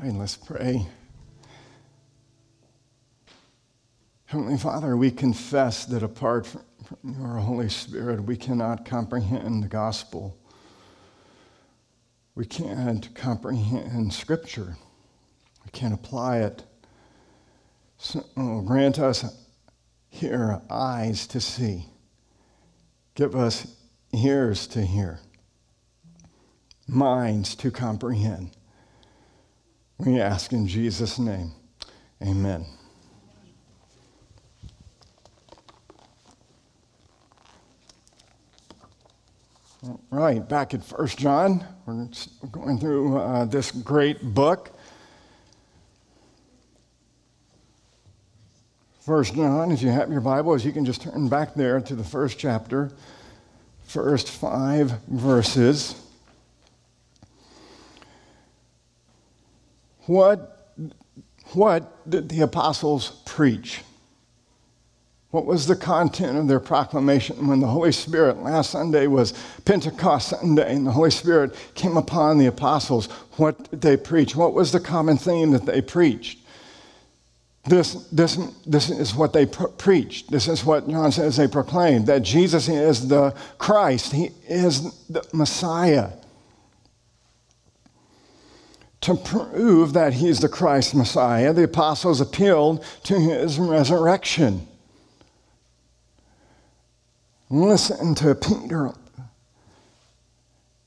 right, let's pray. Heavenly Father, we confess that apart from your Holy Spirit, we cannot comprehend the gospel. We can't comprehend Scripture. We can't apply it. So oh, grant us here eyes to see. Give us ears to hear, minds to comprehend. We ask in Jesus' name. Amen. Right, back at First John, we're going through uh, this great book. First John, if you have your Bibles, you can just turn back there to the first chapter, first five verses. What, what did the apostles preach? What was the content of their proclamation when the Holy Spirit, last Sunday was Pentecost Sunday, and the Holy Spirit came upon the apostles? What did they preach? What was the common theme that they preached? This, this, this is what they preached. This is what John says they proclaimed that Jesus is the Christ, He is the Messiah. To prove that He's the Christ Messiah, the apostles appealed to His resurrection. Listen to Peter.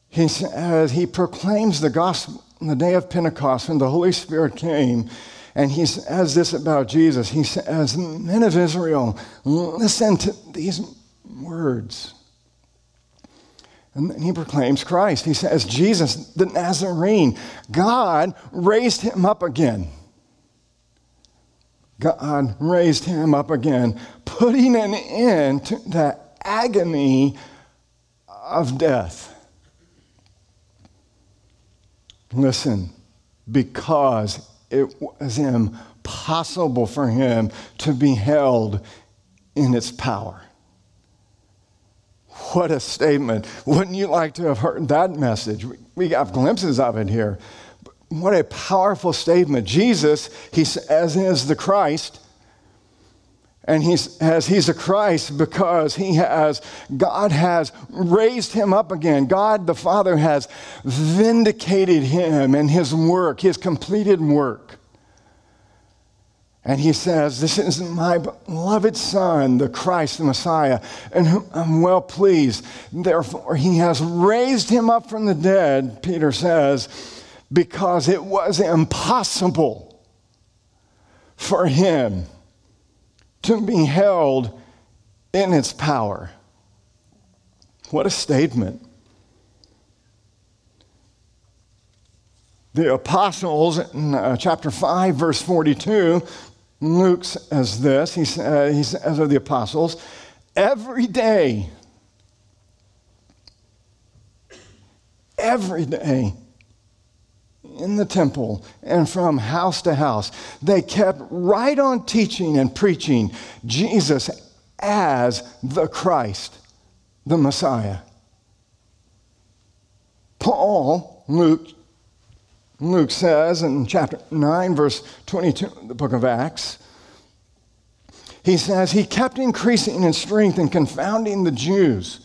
He says, he proclaims the gospel on the day of Pentecost when the Holy Spirit came. And he says this about Jesus. He says, Men of Israel, listen to these words. And then he proclaims Christ. He says, Jesus, the Nazarene, God raised him up again. God raised him up again, putting an end to the agony of death. Listen, because it was impossible for him to be held in its power. What a statement. Wouldn't you like to have heard that message? We got glimpses of it here. What a powerful statement. Jesus, he says, is the Christ and he's, as he's a Christ because he has, God has raised him up again. God the Father has vindicated him and his work, his completed work. And he says, This is my beloved Son, the Christ, the Messiah, and whom I'm well pleased. Therefore, he has raised him up from the dead, Peter says, because it was impossible for him to be held in its power. What a statement. The apostles in uh, chapter 5, verse 42, Luke says this. He, uh, he says of the apostles, every day, every day, in the temple and from house to house. They kept right on teaching and preaching Jesus as the Christ, the Messiah. Paul, Luke, Luke says in chapter 9, verse 22, the book of Acts, he says, He kept increasing in strength and confounding the Jews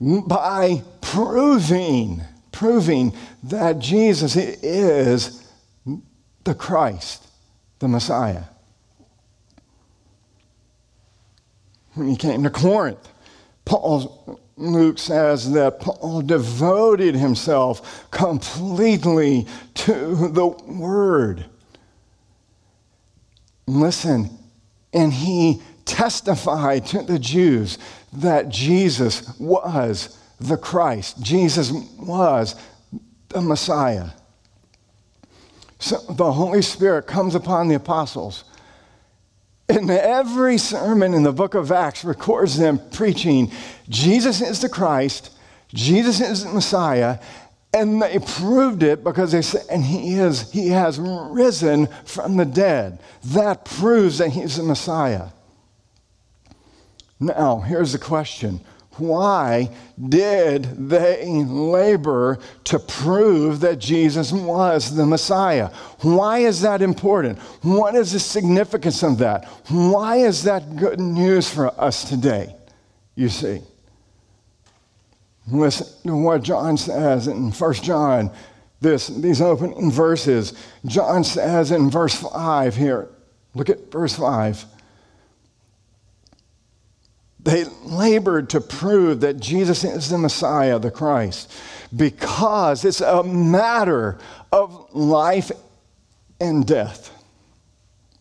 by proving proving that Jesus is the Christ, the Messiah. When he came to Corinth, Paul, Luke says that Paul devoted himself completely to the Word. Listen, and he testified to the Jews that Jesus was the Christ. Jesus was the Messiah. So the Holy Spirit comes upon the apostles. And every sermon in the book of Acts records them preaching Jesus is the Christ, Jesus is the Messiah, and they proved it because they said, and he is, he has risen from the dead. That proves that he's the Messiah. Now, here's the question Why did they labor to prove that Jesus was the Messiah? Why is that important? What is the significance of that? Why is that good news for us today? You see. Listen to what John says in 1 John, this, these opening verses. John says in verse 5 here, look at verse 5. They labored to prove that Jesus is the Messiah, the Christ, because it's a matter of life and death.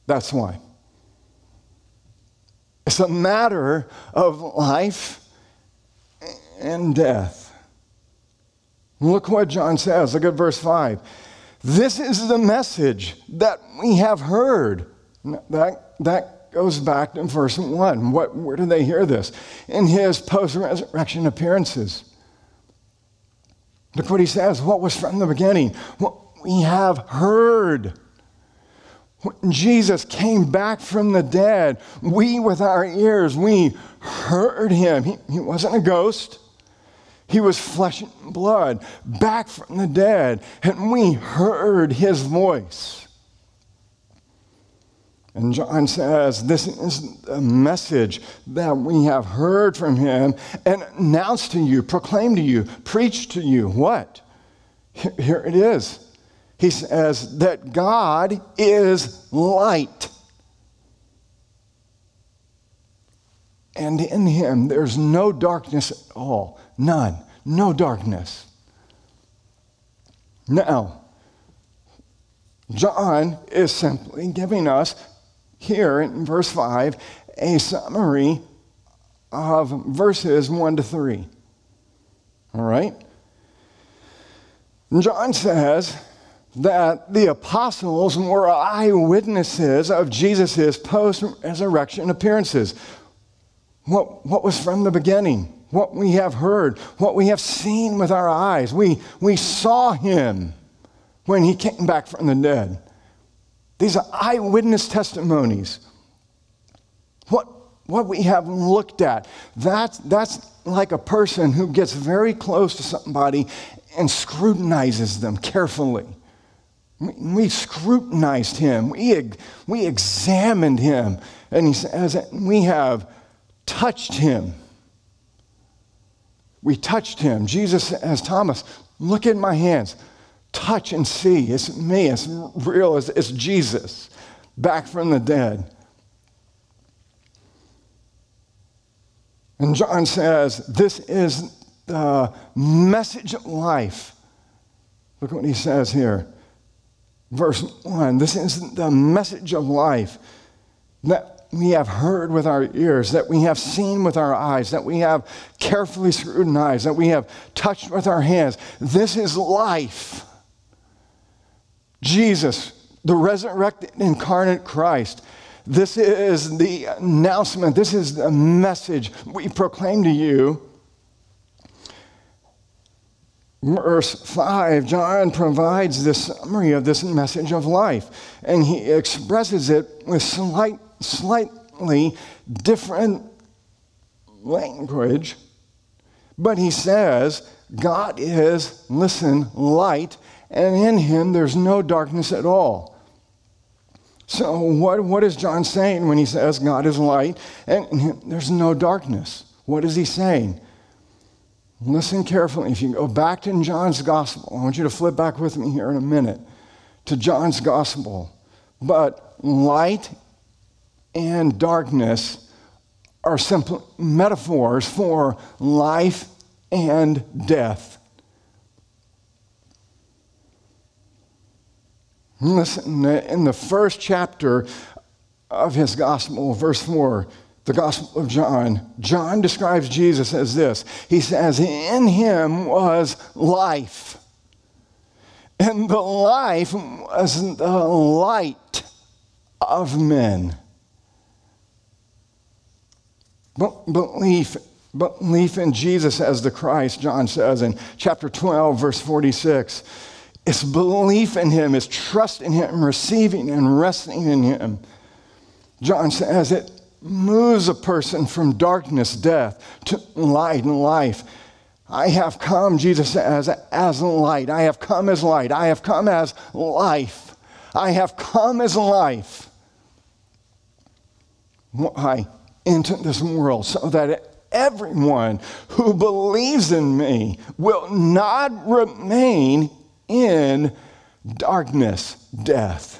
That's why. It's a matter of life and death. Look what John says. Look at verse 5. This is the message that we have heard. That, that goes back to verse 1. What, where do they hear this? In his post resurrection appearances. Look what he says. What was from the beginning? What we have heard. When Jesus came back from the dead, we with our ears, we heard him. He, he wasn't a ghost. He was flesh and blood, back from the dead, and we heard his voice. And John says, This is a message that we have heard from him and announced to you, proclaimed to you, preached to you. What? Here it is. He says that God is light. And in him there's no darkness at all. None. No darkness. Now, John is simply giving us here in verse 5 a summary of verses 1 to 3. All right? John says that the apostles were eyewitnesses of Jesus' post resurrection appearances. What, what was from the beginning, what we have heard, what we have seen with our eyes. We, we saw him when he came back from the dead. These are eyewitness testimonies. What, what we have looked at, that's, that's like a person who gets very close to somebody and scrutinizes them carefully. We, scrutinized him, we, we examined him, and he says, We have touched him. We touched him. Jesus says, Thomas, look at my hands touch and see. It's me, it's real, it's, it's Jesus back from the dead. And John says, This is the message of life. Look what he says here. Verse 1 This is the message of life that we have heard with our ears, that we have seen with our eyes, that we have carefully scrutinized, that we have touched with our hands. This is life. Jesus, the resurrected incarnate Christ. This is the announcement, this is the message we proclaim to you. Verse 5, John provides this summary of this message of life, and he expresses it with slight, slightly different language. But he says, God is, listen, light, and in him there's no darkness at all. So, what, what is John saying when he says God is light and there's no darkness? What is he saying? Listen carefully. If you go back to John's gospel, I want you to flip back with me here in a minute to John's gospel. But light and darkness are simple metaphors for life and death. Listen, in the first chapter of his gospel, verse 4, the Gospel of John, John describes Jesus as this. He says, In him was life, and the life was the light of men. Belief, belief in Jesus as the Christ, John says in chapter 12, verse 46 it's belief in Him, it's trust in Him, receiving and resting in Him. John says it moves a person from darkness, death, to light and life. I have come, Jesus says, as light. I have come as light. I have come as life. I have come as life. Why? Into this world so that everyone who believes in me will not remain in darkness, death.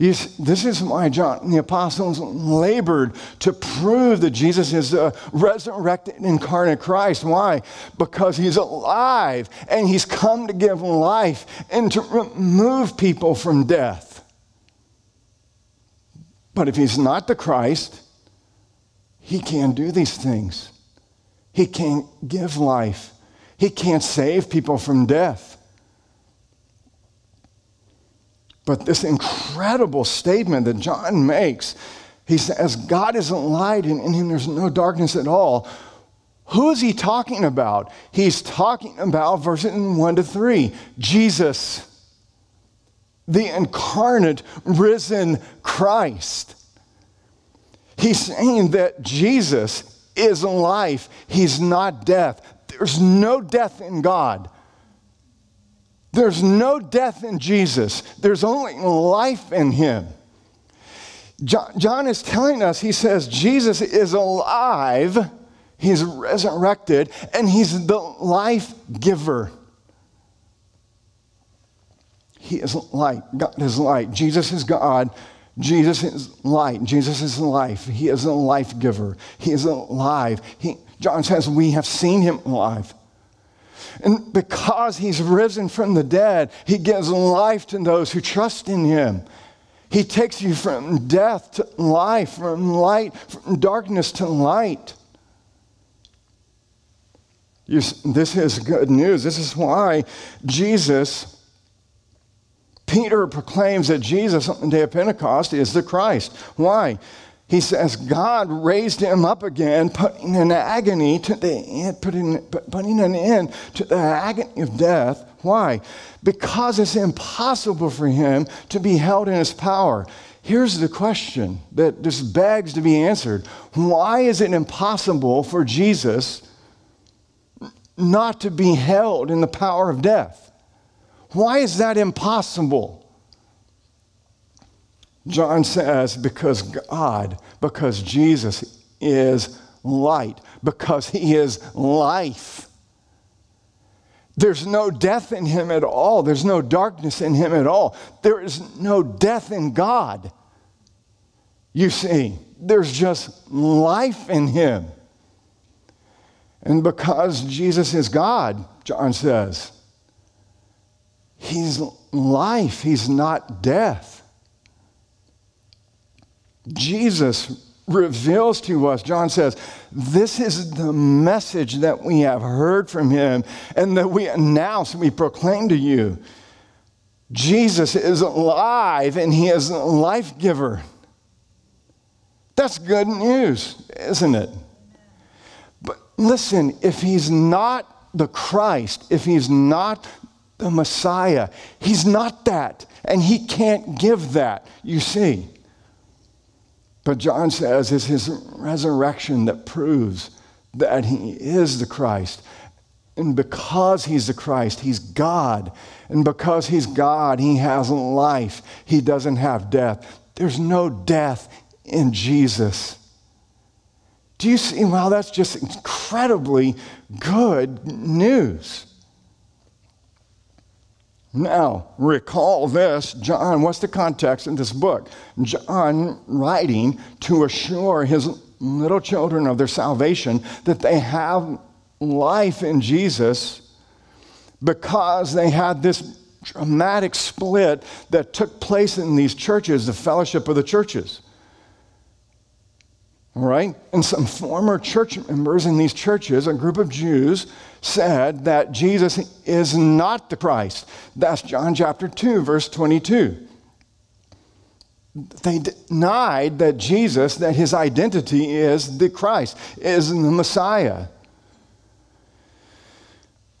See, this is why John the apostles labored to prove that Jesus is a resurrected incarnate Christ. Why? Because he's alive and he's come to give life and to remove people from death. But if he's not the Christ, he can't do these things. He can't give life. He can't save people from death. But this incredible statement that John makes, he says, God is a light and in him there's no darkness at all. Who is he talking about? He's talking about verses 1 to 3. Jesus, the incarnate, risen Christ. He's saying that Jesus is life, he's not death. There's no death in God. There's no death in Jesus, there's only life in him. John, is telling us, he says, Jesus is alive, he's resurrected, and he's the life giver. He is light. God is light. Jesus is God. Jesus is light. Jesus is life. He is a life giver. He is alive. He, John says, We have seen him alive. And because he's risen from the dead, he gives life to those who trust in him. He takes you from death to life, from light, from darkness to light. You, this is good news. This is why Jesus, Peter proclaims that Jesus on the day of Pentecost is the Christ. Why? He says God raised him up again, putting an agony to the end, putting, putting an end to the agony of death. Why? Because it's impossible for him to be held in his power. Here's the question that just begs to be answered. Why is it impossible for Jesus not to be held in the power of death? Why is that impossible? John says, because God, because Jesus is light, because he is life. There's no death in him at all. There's no darkness in him at all. There is no death in God. You see, there's just life in him. And because Jesus is God, John says, he's life, he's not death. Jesus reveals to us, John says, this is the message that we have heard from him and that we announce, we proclaim to you. Jesus is alive and he is a life giver. That's good news, isn't it? But listen, if he's not the Christ, if he's not the Messiah, he's not that, and he can't give that, you see. But John says it's his resurrection that proves that he is the Christ. And because he's the Christ, he's God. And because he's God, he has life. He doesn't have death. There's no death in Jesus. Do you see? Wow, that's just incredibly good news. Now, recall this, John, what's the context in this book? John writing to assure his little children of their salvation that they have life in Jesus because they had this dramatic split that took place in these churches, the fellowship of the churches. All right? And some former church members in these churches, a group of Jews, said that Jesus is not the Christ. That's John chapter 2, verse 22. They denied that Jesus, that his identity is the Christ, is the Messiah.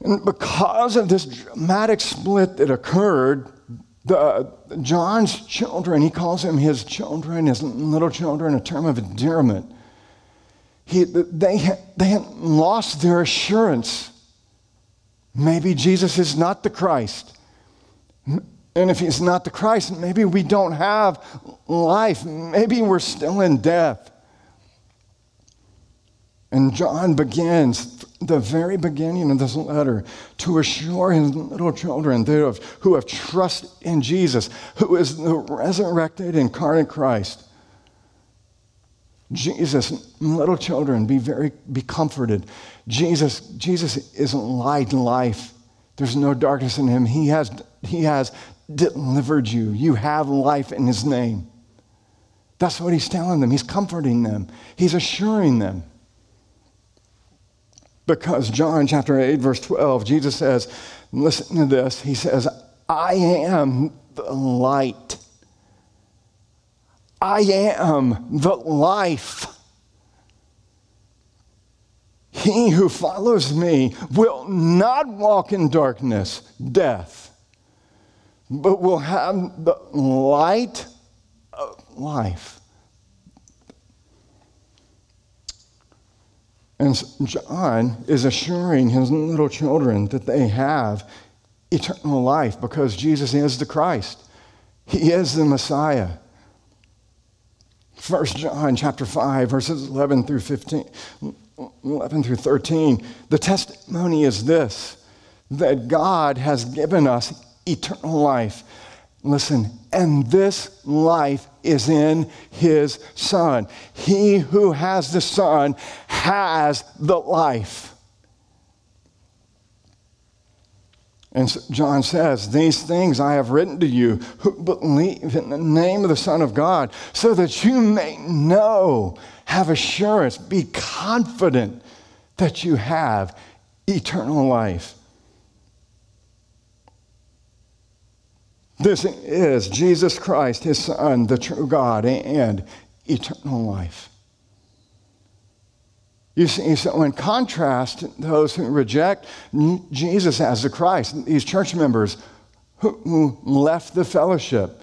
And because of this dramatic split that occurred, The, John's children, he calls them his children, his little children, a term of endearment. He, they, they had lost their assurance. Maybe Jesus is not the Christ. And if he's not the Christ, maybe we don't have life. Maybe we're still in death. And John begins the very beginning of this letter to assure his little children have, who have trust in Jesus, who is the resurrected incarnate Christ. Jesus, little children, be very be comforted. Jesus, Jesus is light and life. There's no darkness in him. He has, he has delivered you. You have life in his name. That's what he's telling them. He's comforting them. He's assuring them. Because John chapter 8, verse 12, Jesus says, listen to this. He says, I am the light. I am the life. He who follows me will not walk in darkness, death, but will have the light of life. And John is assuring his little children that they have eternal life because Jesus is the Christ. He is the Messiah. 1 John chapter 5 verses 11 through 15 11 through 13 the testimony is this that God has given us eternal life listen and this life is in his son he who has the son has the life And John says, These things I have written to you who believe in the name of the Son of God, so that you may know, have assurance, be confident that you have eternal life. This is Jesus Christ, his Son, the true God, and eternal life. You see, so in contrast, those who reject Jesus as the Christ, these church members who left the fellowship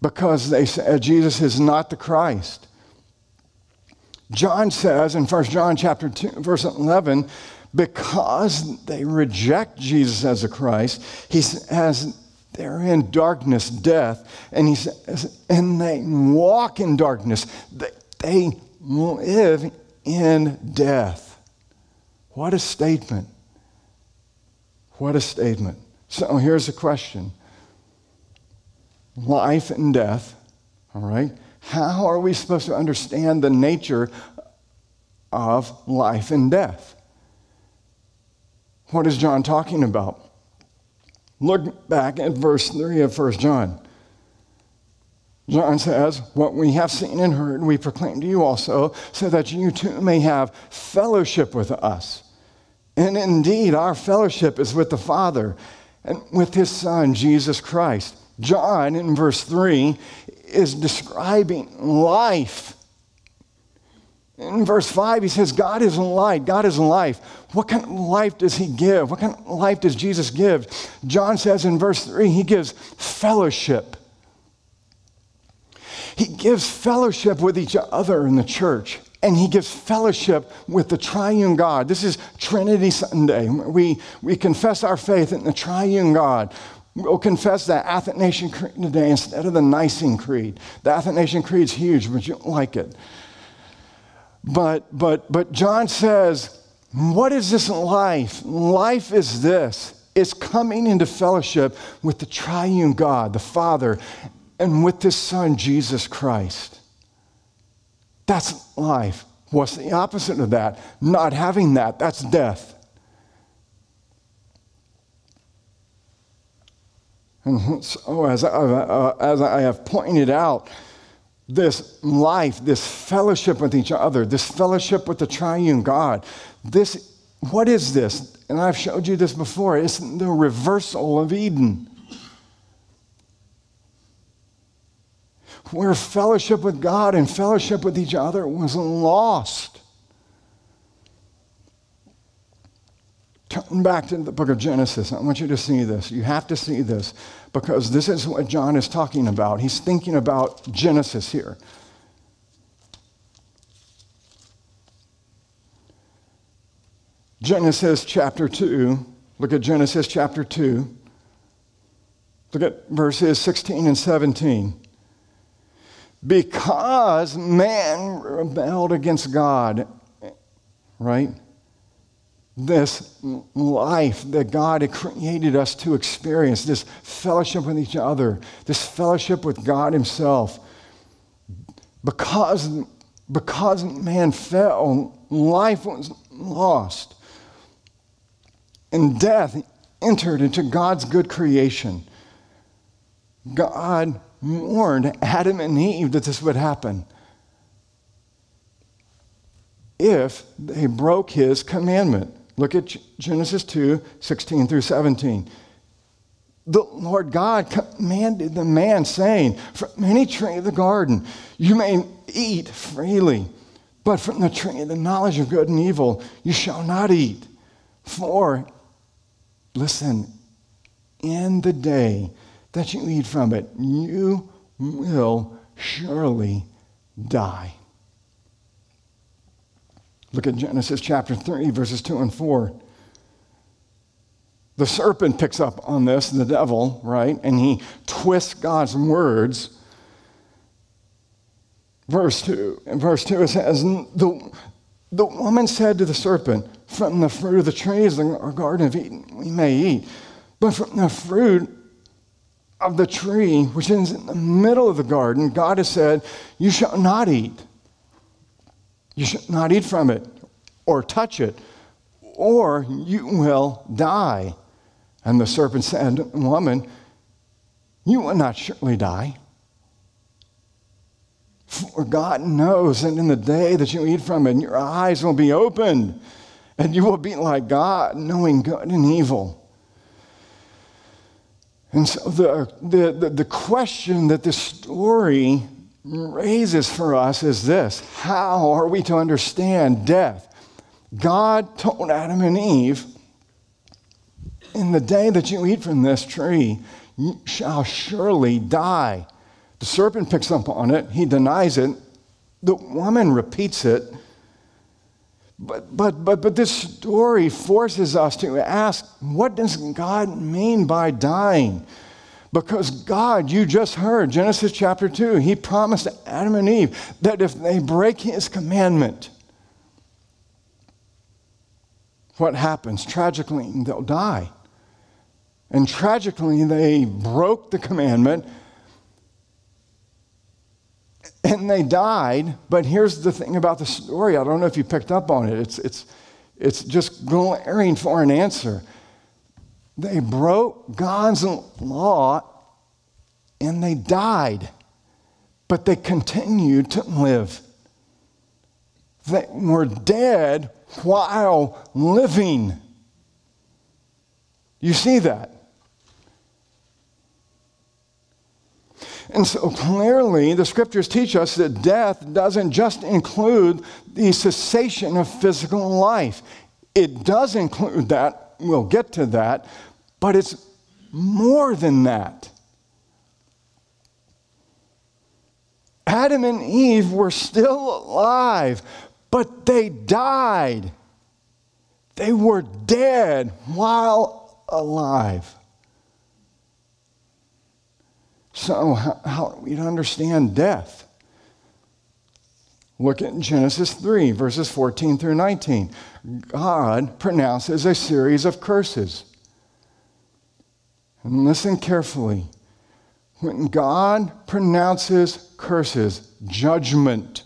because they said Jesus is not the Christ. John says in 1 John chapter 2, verse 11, because they reject Jesus as the Christ, he says they're in darkness, death, and he says, and they walk in darkness. They, they live in death. What a statement. What a statement. So here's a question life and death, all right? How are we supposed to understand the nature of life and death? What is John talking about? Look back at verse 3 of 1 John. John says, What we have seen and heard, we proclaim to you also, so that you too may have fellowship with us. And indeed, our fellowship is with the Father and with his Son, Jesus Christ. John, in verse 3, is describing life. In verse 5, he says, God is light, God is life. What kind of life does he give? What kind of life does Jesus give? John says in verse 3, he gives fellowship. He gives fellowship with each other in the church. And he gives fellowship with the triune God. This is Trinity Sunday. We, we confess our faith in the triune God. We'll confess that Athanasian Creed today instead of the Nicene Creed. The Athanasian Creed's huge, but you don't like it. But, but, but John says, what is this life? Life is this it's coming into fellowship with the triune God, the Father, and with his son, Jesus Christ. That's life. What's the opposite of that? Not having that. That's death. And so, as I, uh, as I have pointed out, this life, this fellowship with each other, this fellowship with the triune God, this, what is this? And I've showed you this before. It's the reversal of Eden. where fellowship with God and fellowship with each other was lost. turn back to the book of Genesis. I want you to see this. You have to see this because this is what John is talking about. He's thinking about Genesis here. Genesis chapter 2. Look at Genesis chapter 2. Look at verses 16 and 17. Because man rebelled against God, right? This life that God had created us to experience, this fellowship with each other, this fellowship with God Himself. Because, because man fell, life was lost and death entered into God's good creation. God warned Adam and Eve that this would happen if they broke his commandment. Look at Genesis 2 16 through 17. The Lord God commanded the man, saying, From any tree of the garden you may eat freely, but from the tree of the knowledge of good and evil you shall not eat. For Listen, in the day that you eat from it, you will surely die. Look at Genesis chapter 3, verses 2 and 4. The serpent picks up on this, the devil, right? And he twists God's words. Verse 2. In verse 2, it says, the, the woman said to the serpent, From the fruit of the trees in our garden of Eden we may eat, but from the fruit of the tree which is in the middle of the garden, God has said, You shall not eat. You shall not eat from it or touch it, or you will die. And the serpent said, Woman, you will not surely die. For God knows that in the day that you eat from it, your eyes will be opened, and you will be like God, knowing good and evil. And so the, the, the, the question that this story raises for us is this How are we to understand death? God told Adam and Eve, In the day that you eat from this tree, you shall surely die. The serpent picks up on it, he denies it. The woman repeats it. But, but, but, but this story forces us to ask what does God mean by dying? Because God, you just heard, Genesis chapter 2, he promised Adam and Eve that if they break his commandment, what happens? Tragically, they'll die. And tragically, they broke the commandment and they died. But here's the thing about the story I don't know if you picked up on it, it's, it's, it's just glaring for an answer. They broke God's law and they died, but they continued to live. They were dead while living. You see that? And so clearly, the scriptures teach us that death doesn't just include the cessation of physical life. It does include that, we'll get to that, but it's more than that. Adam and Eve were still alive, but they died. They were dead while alive. So, how, how we understand death? Look at Genesis 3, verses 14 through 19. God pronounces a series of curses. And listen carefully. When God pronounces curses, judgment,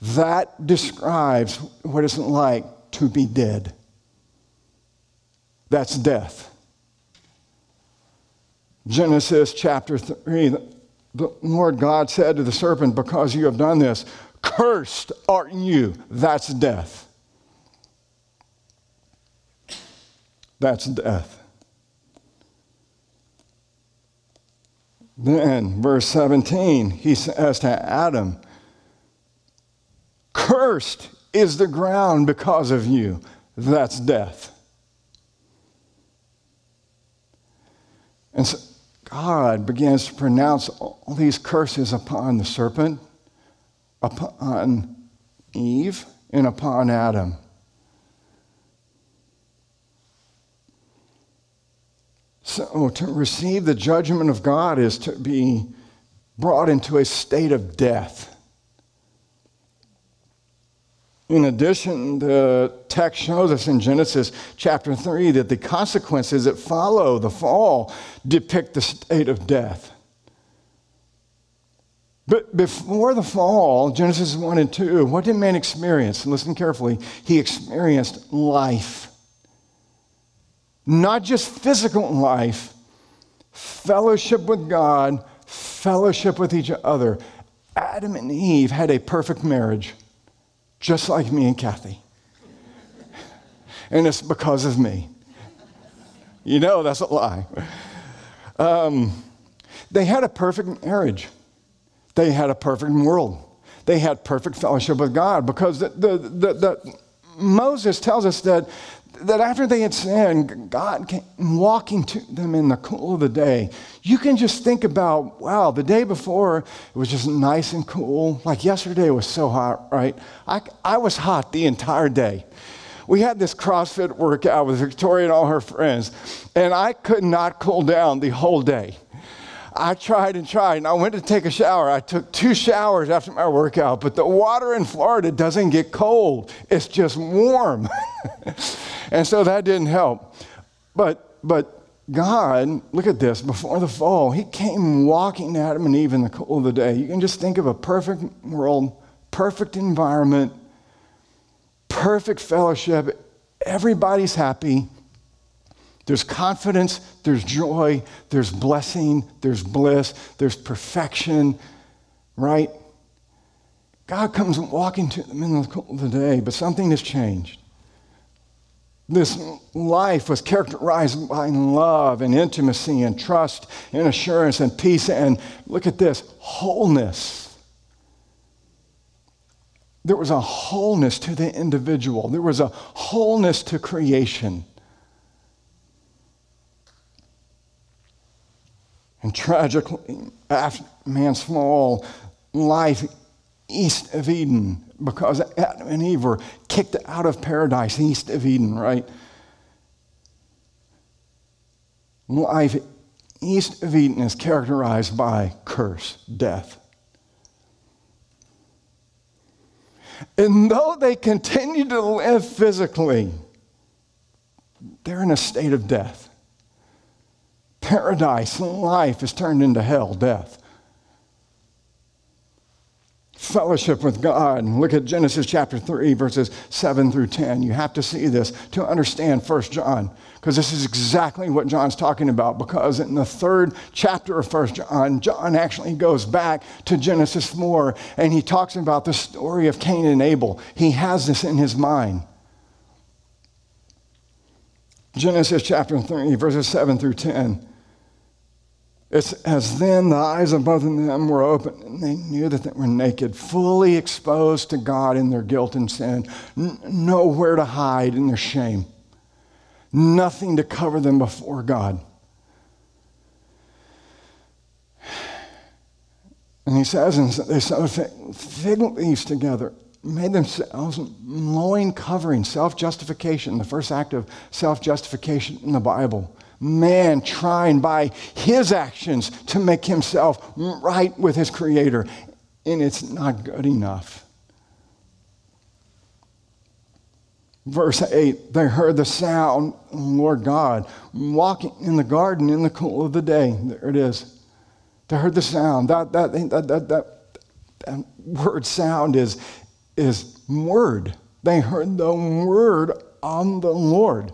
that describes what it's like to be dead. That's death. Genesis chapter 3, the Lord God said to the serpent, Because you have done this, cursed are you. That's death. That's death. Then, verse 17, he says to Adam, Cursed is the ground because of you. That's death. And so, God begins to pronounce all these curses upon the serpent, upon Eve, and upon Adam. So to receive the judgment of God is to be brought into a state of death. In addition, the text shows us in Genesis chapter 3 that the consequences that follow the fall depict the state of death. But before the fall, Genesis 1 and 2, what did man experience? Listen carefully. He experienced life. Not just physical life, fellowship with God, fellowship with each other. Adam and Eve had a perfect marriage just like me and Kathy. and it's because of me. You know, that's a lie. Um, they had a perfect marriage, they had a perfect world, they had perfect fellowship with God because the, the, the, the Moses tells us that that after they had sinned, God came walking to them in the cool of the day. You can just think about, wow, the day before it was just nice and cool. Like yesterday was so hot, right? I, I was hot the entire day. We had this CrossFit workout with Victoria and all her friends, and I could not cool down the whole day. I tried and tried, and I went to take a shower. I took two showers after my workout, but the water in Florida doesn't get cold, it's just warm. and so that didn't help. But, but God, look at this, before the fall, He came walking to Adam and Eve in the cool of the day. You can just think of a perfect world, perfect environment, perfect fellowship. Everybody's happy. There's confidence, there's joy, there's blessing, there's bliss, there's perfection, right? God comes walking to them in the cool of the day, but something has changed. This life was characterized by love and intimacy and trust and assurance and peace and look at this wholeness. There was a wholeness to the individual, there was a wholeness to creation. And tragically, after man's fall, life east of Eden, because Adam and Eve were kicked out of paradise east of Eden, right? Life east of Eden is characterized by curse, death. And though they continue to live physically, they're in a state of death paradise, life is turned into hell, death. Fellowship with God. Look at Genesis chapter 3, verses 7 through 10. You have to see this to understand First John, because this is exactly what John's talking about. Because in the third chapter of First John, John actually goes back to Genesis 4 and he talks about the story of Cain and Abel. He has this in his mind. Genesis chapter 3, verses 7 through 10. It's as then the eyes of both of them were open, and they knew that they were naked, fully exposed to God in their guilt and sin, N- nowhere to hide in their shame, nothing to cover them before God. And he says, and they sewed fig leaves together, made themselves loin covering, self justification, the first act of self justification in the Bible man trying by his actions to make himself right with his Creator. And it's not good enough. Verse 8 they heard the sound, Lord God, walking in the garden in the cool of the day. There it is. They heard the sound. That, that, that, that, that, word sound is, is word. They heard the word on the Lord.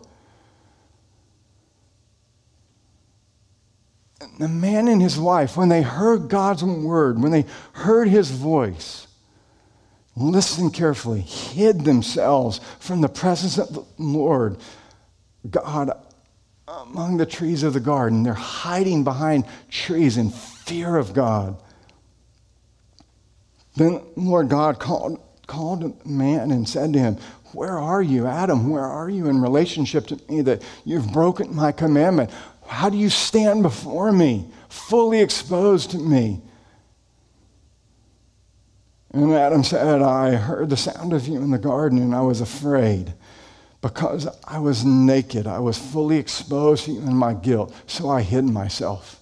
The man and his wife, when they heard God's word, when they heard his voice, listened carefully, hid themselves from the presence of the Lord God among the trees of the garden. They're hiding behind trees in fear of God. Then Lord God called, called man and said to him, Where are you, Adam? Where are you in relationship to me that you've broken my commandment? How do you stand before me, fully exposed to me? And Adam said, I heard the sound of you in the garden and I was afraid because I was naked. I was fully exposed to you in my guilt, so I hid myself.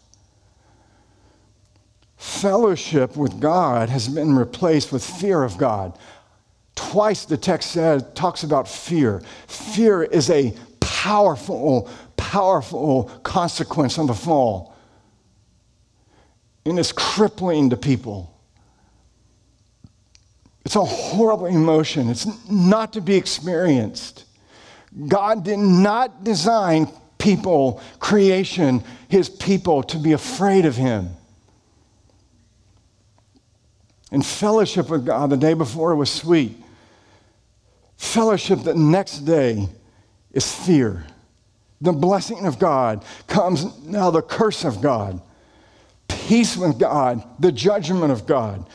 Fellowship with God has been replaced with fear of God. Twice the text says, talks about fear. Fear is a powerful, powerful consequence of the fall. And it's crippling to people. It's a horrible emotion. It's not to be experienced. God did not design people, creation, his people, to be afraid of him. And fellowship with God the day before was sweet. Fellowship the next day is fear. The blessing of God comes now the curse of God. Peace with God, the judgment of God.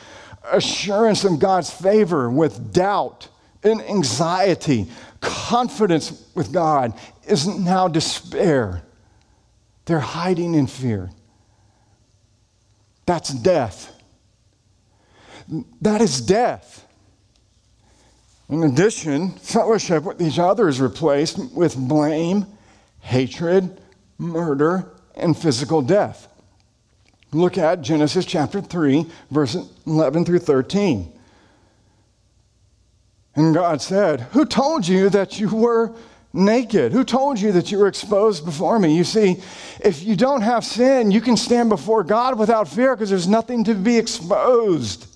Assurance of God's favor with doubt and anxiety. Confidence with God is now despair. They're hiding in fear. That's death. That is death. In addition, fellowship with each other is replaced with blame, hatred, murder, and physical death. Look at Genesis chapter 3, verses 11 through 13. And God said, Who told you that you were naked? Who told you that you were exposed before me? You see, if you don't have sin, you can stand before God without fear because there's nothing to be exposed.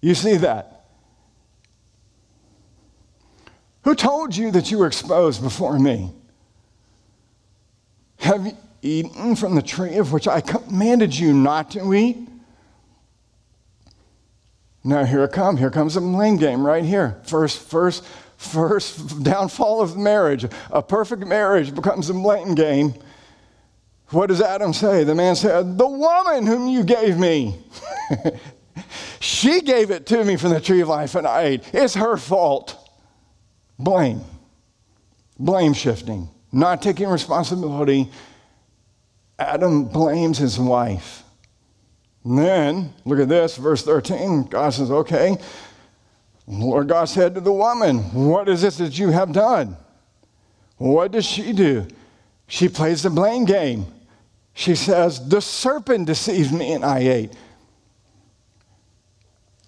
You see that? Who told you that you were exposed before me? Have you eaten from the tree of which I commanded you not to eat? Now here it comes. Here comes a blame game right here. First, first, first downfall of marriage. A perfect marriage becomes a blame game. What does Adam say? The man said, The woman whom you gave me. She gave it to me from the tree of life and I ate. It's her fault. Blame. Blame shifting. Not taking responsibility. Adam blames his wife. And then, look at this, verse 13. God says, Okay. Lord God said to the woman, What is this that you have done? What does she do? She plays the blame game. She says, The serpent deceived me and I ate.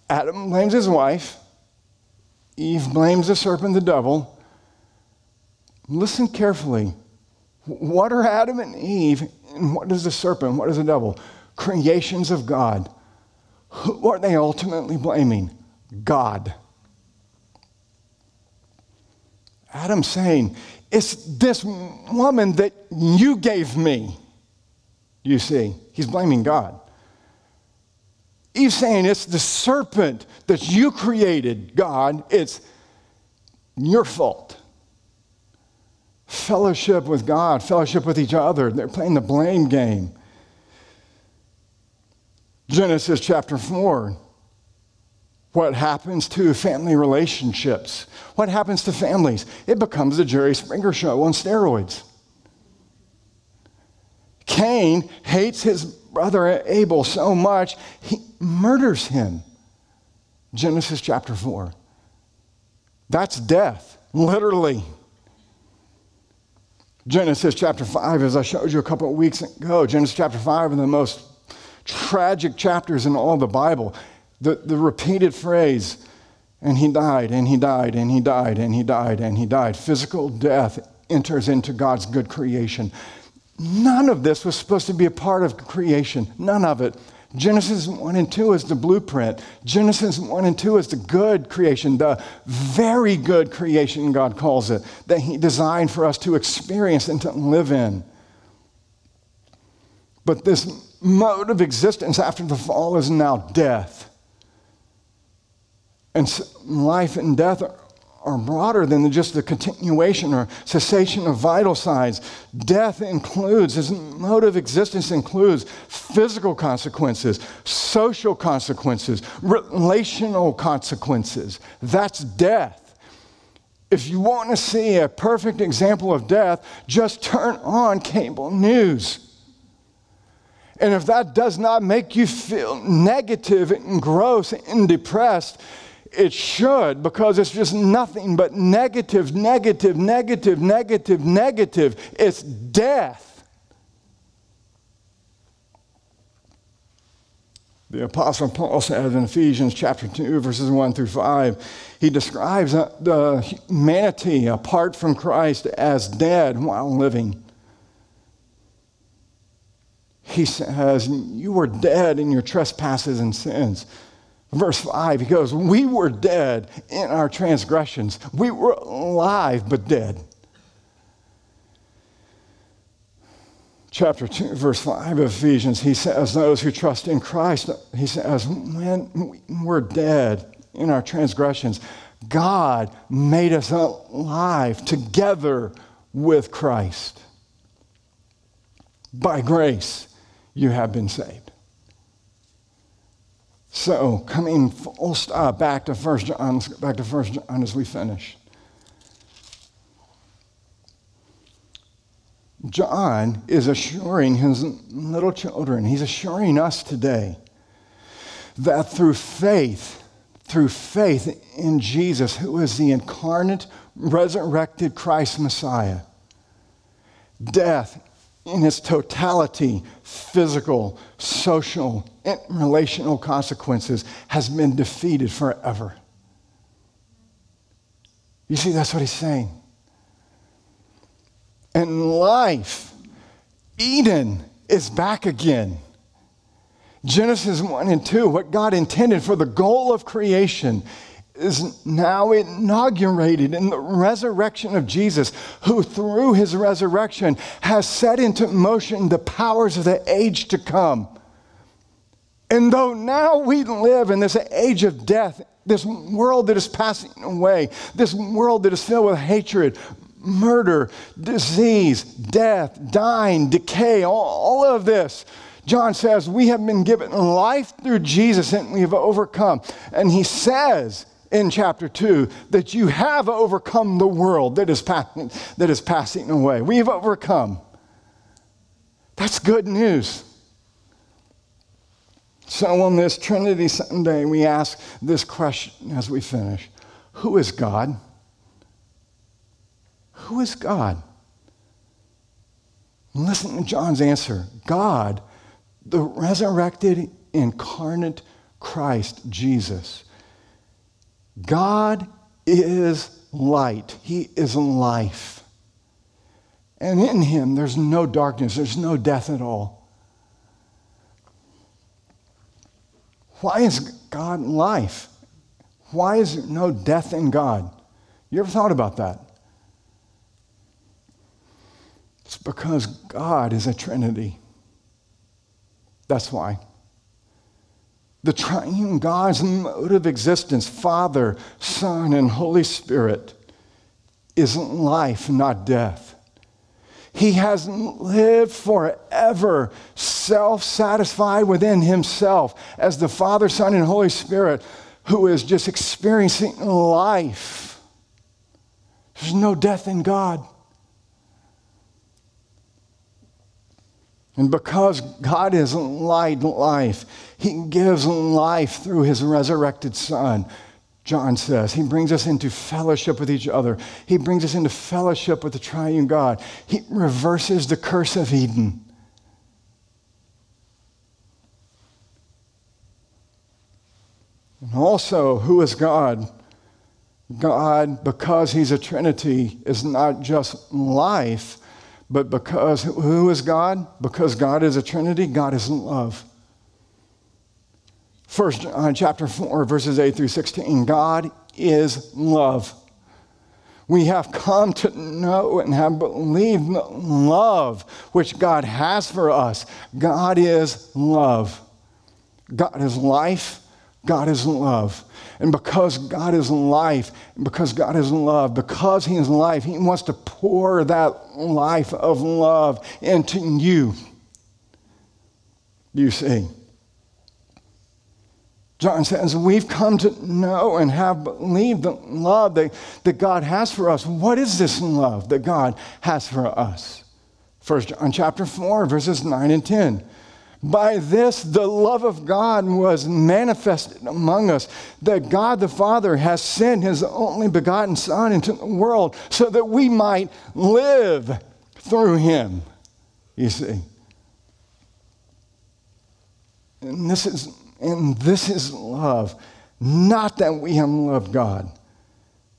Adam blames his wife. Eve blames the serpent, the devil. Listen carefully. What are Adam and Eve, and what is the serpent? What is the devil? Creations of God. Who are they ultimately blaming? God. Adam's saying, It's this woman that you gave me. You see, he's blaming God. He's saying it's the serpent that you created, God. It's your fault. Fellowship with God, fellowship with each other. They're playing the blame game. Genesis chapter 4. What happens to family relationships? What happens to families? It becomes the Jerry Springer show on steroids. Cain hates his brother Abel so much, he murders him. Genesis chapter 4. That's death, literally. Genesis chapter 5, as I showed you a couple of weeks ago, Genesis chapter 5 is the most tragic chapters in all the Bible. The, the repeated phrase, and he died, and he died, and he died, and he died, and he died. Physical death enters into God's good creation. None of this was supposed to be a part of creation. None of it. Genesis 1 and 2 is the blueprint. Genesis 1 and 2 is the good creation, the very good creation, God calls it, that He designed for us to experience and to live in. But this mode of existence after the fall is now death. And life and death are broader than just the continuation or cessation of vital signs. Death includes, its mode of existence includes physical consequences, social consequences, relational consequences. That's death. If you want to see a perfect example of death, just turn on cable news. And if that does not make you feel negative and gross and depressed, it should because it's just nothing but negative, negative, negative, negative, negative. It's death. The Apostle Paul says in Ephesians chapter 2, verses 1 through 5, he describes uh, the humanity apart from Christ as dead while living. He says, You were dead in your trespasses and sins. Verse 5, he goes, We were dead in our transgressions. We were alive but dead. chapter 2, verse 5 of Ephesians, he says, Those who trust in Christ, he says, when we're dead in our transgressions, God made us alive together with Christ. By grace, you have been saved. So, coming full stop back to First John, back to First John as we finish. John is assuring his little children, he's assuring us today that through faith, through faith in Jesus, who is the incarnate, resurrected Christ Messiah, death in its totality, physical, social, and relational consequences, has been defeated forever. You see, that's what he's saying and life. Eden is back again. Genesis 1 and 2, what God intended for the goal of creation, is now inaugurated in the resurrection of Jesus, who through his resurrection has set into motion the powers of the age to come. And though now we live in this age of death, this world that is passing away, this world that is filled with hatred, murder, disease, death, dying, decay, all, all, of this. John says, We have been given life through Jesus and we have overcome. And he says in chapter 2 that you have overcome the world that is, passing, that is passing away. We have overcome. That's good news. So, on this Trinity Sunday, we ask this question as we finish Who is God? Who is God? Listen to John's answer God, the resurrected, incarnate Christ, Jesus. God is light, He is life. And in Him, there's no darkness, there's no death at all. Why is God life? Why is there no death in God? You ever thought about that? It's because God is a Trinity. That's why. The triune God's mode of existence, Father, Son, and Holy Spirit, isn't life, not death. He has lived forever, self satisfied within himself as the Father, Son, and Holy Spirit who is just experiencing life. There's no death in God. And because God is light life, He gives life through His resurrected Son. John says. He brings us into fellowship with each other. He brings us into fellowship with the triune God. He reverses the curse of Eden. And also, who is God? God, because He's a Trinity, is not just life, but because who is God? Because God is a Trinity, God is love. First John chapter 4, verses 8 through 16. God is love. We have come to know and have believed the love which God has for us. God is love. God is life. God is love. And because God is life, and because God is love, because He is life, He wants to pour that life of love into you. You see. John says, We've come to know and have believed the love that, that God has for us. What is this love that God has for us? First John chapter 4, verses 9 and 10. By this, the love of God was manifested among us, that God the Father has sent his only begotten Son into the world so that we might live through him. You see. And this is and this is love. Not that we have loved God,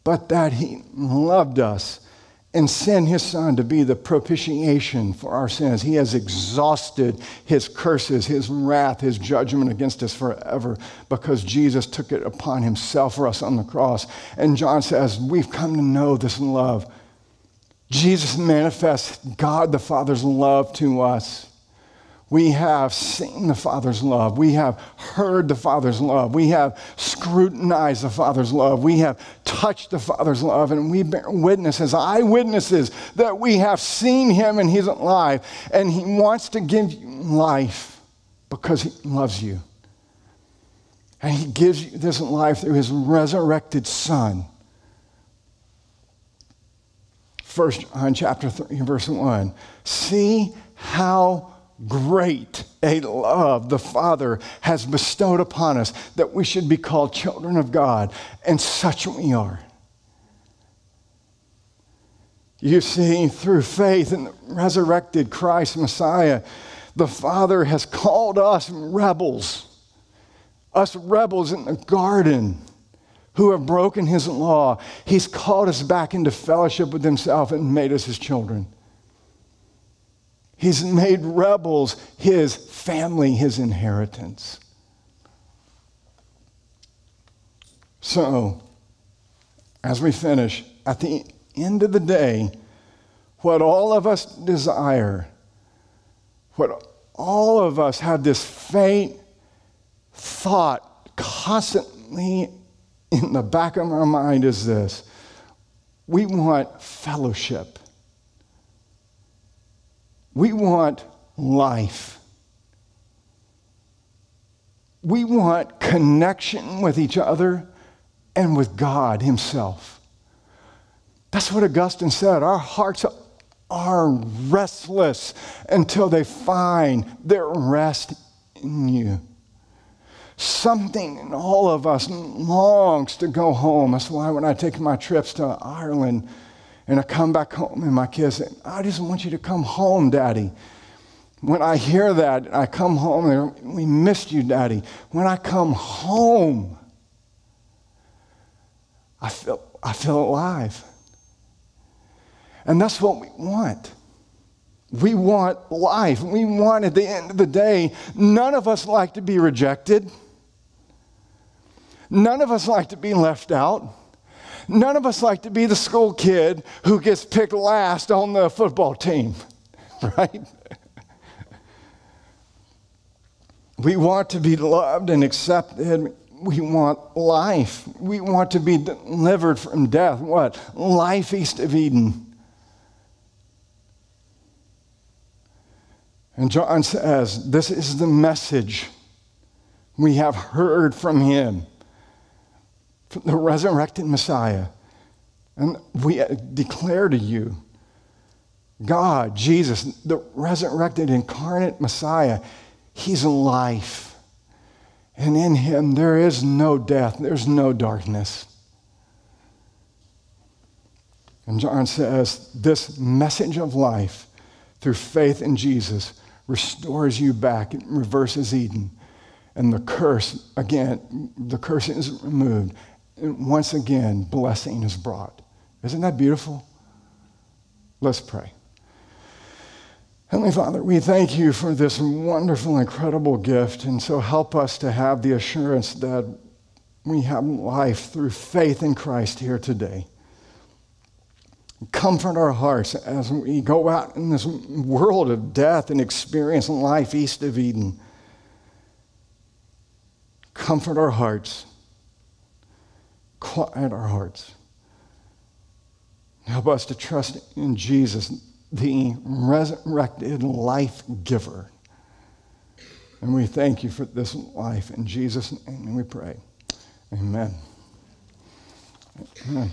but that He loved us and send His Son to be the propitiation for our sins. He has exhausted His curses, His wrath, His judgment against us forever because Jesus took it upon Himself for us on the cross. And John says, We've come to know this love. Jesus manifests God the Father's love to us. We have seen the Father's love. We have heard the Father's love. We have scrutinized the Father's love. We have touched the Father's love. And we bear witness as eyewitnesses that we have seen Him and He's alive. And He wants to give you life because He loves you. And He gives you this life through His resurrected Son. First John chapter 3, verse 1. See how great a love the Father has bestowed upon us that we should be called children of God, and such we are. You see, through faith in the resurrected Christ Messiah, the Father has called us rebels, us rebels in the garden who have broken his law. He's called us back into fellowship with himself and made us his children. He's made rebels his family, his inheritance. So, as we finish, at the end of the day, what all of us desire, what all of us have this faint thought constantly in the back of our mind is this we want fellowship. We want life. We want connection with each other and with God Himself. That's what Augustine said. Our hearts are restless until they find their rest in you. Something in all of us longs to go home. That's why when I take my trips to Ireland, and I come back home, and my kids say, I just want you to come home, Daddy. When I hear that, I come home, and we missed you, Daddy. When I come home, I feel, I feel alive. And that's what we want. We want life. We want, at the end of the day, none of us like to be rejected. None of us like to be left out. None of us like to be the school kid who gets picked last on the football team, right? we want to be loved and accepted. We want life. We want to be delivered from death. What? Life east of Eden. And John says, This is the message we have heard from him the resurrected Messiah. And we uh, declare to you God, Jesus, the resurrected incarnate Messiah, He's life. And in Him there is no death, there's no darkness. And John says this message of life through faith in Jesus restores you back, it reverses Eden. And the curse, again, the curse is removed once again, blessing is brought. Isn't that beautiful? Let's pray. Heavenly Father, we thank you for this wonderful, incredible gift. And so help us to have the assurance that we have life through faith in Christ here today. Comfort our hearts as we go out in this world of death and experience life east of Eden. Comfort our hearts quiet our hearts. Help us to trust in Jesus, the resurrected life giver. And we thank you for this life. In Jesus' name we pray. Amen. Amen.